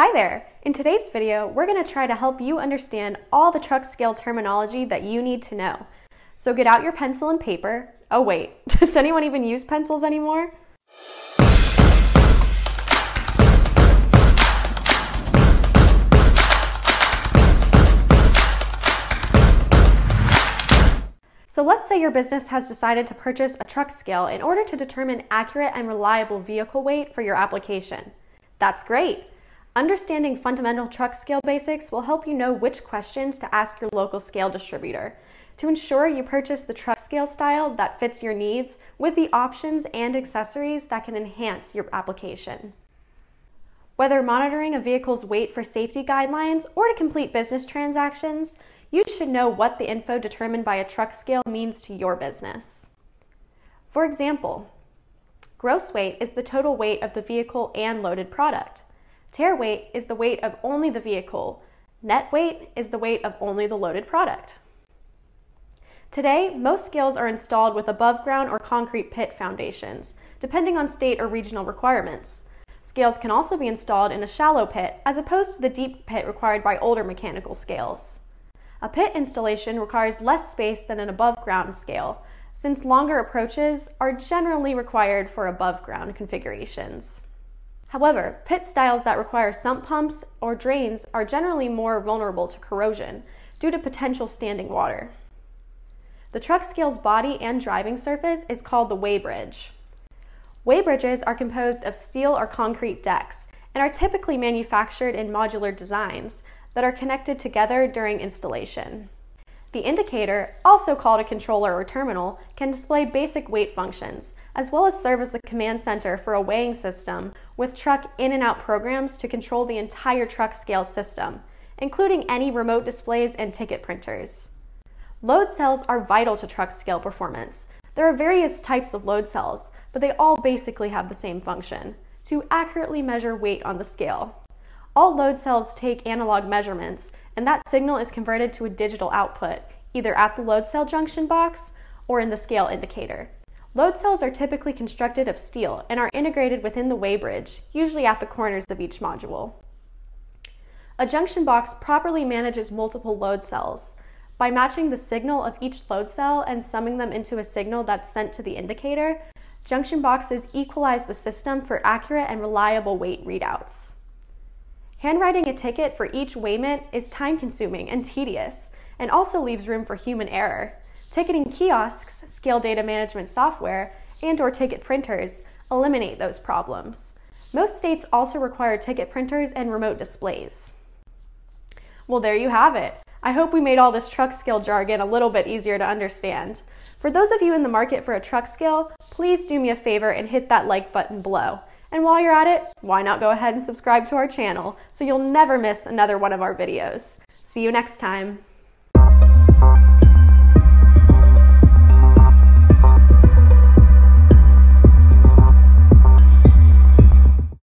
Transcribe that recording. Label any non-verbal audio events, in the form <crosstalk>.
Hi there! In today's video, we're going to try to help you understand all the truck scale terminology that you need to know. So get out your pencil and paper. Oh wait, <laughs> does anyone even use pencils anymore? So let's say your business has decided to purchase a truck scale in order to determine accurate and reliable vehicle weight for your application. That's great. Understanding fundamental truck scale basics will help you know which questions to ask your local scale distributor to ensure you purchase the truck scale style that fits your needs with the options and accessories that can enhance your application. Whether monitoring a vehicle's weight for safety guidelines or to complete business transactions, you should know what the info determined by a truck scale means to your business. For example, gross weight is the total weight of the vehicle and loaded product. Tare weight is the weight of only the vehicle. Net weight is the weight of only the loaded product. Today, most scales are installed with above ground or concrete pit foundations, depending on state or regional requirements. Scales can also be installed in a shallow pit as opposed to the deep pit required by older mechanical scales. A pit installation requires less space than an above ground scale, since longer approaches are generally required for above ground configurations. However, pit styles that require sump pumps or drains are generally more vulnerable to corrosion due to potential standing water. The truck scale's body and driving surface is called the weighbridge. Weighbridges are composed of steel or concrete decks and are typically manufactured in modular designs that are connected together during installation. The indicator, also called a controller or terminal, can display basic weight functions, as well as serve as the command center for a weighing system with truck in and out programs to control the entire truck scale system, including any remote displays and ticket printers. Load cells are vital to truck scale performance. There are various types of load cells, but they all basically have the same function to accurately measure weight on the scale. All load cells take analog measurements, and that signal is converted to a digital output, either at the load cell junction box or in the scale indicator. Load cells are typically constructed of steel and are integrated within the weighbridge, usually at the corners of each module. A junction box properly manages multiple load cells. By matching the signal of each load cell and summing them into a signal that's sent to the indicator, junction boxes equalize the system for accurate and reliable weight readouts. Handwriting a ticket for each weighment is time consuming and tedious, and also leaves room for human error. Ticketing kiosks, scale data management software, and or ticket printers eliminate those problems. Most states also require ticket printers and remote displays. Well, there you have it. I hope we made all this truck scale jargon a little bit easier to understand. For those of you in the market for a truck scale, please do me a favor and hit that like button below. And while you're at it, why not go ahead and subscribe to our channel so you'll never miss another one of our videos. See you next time.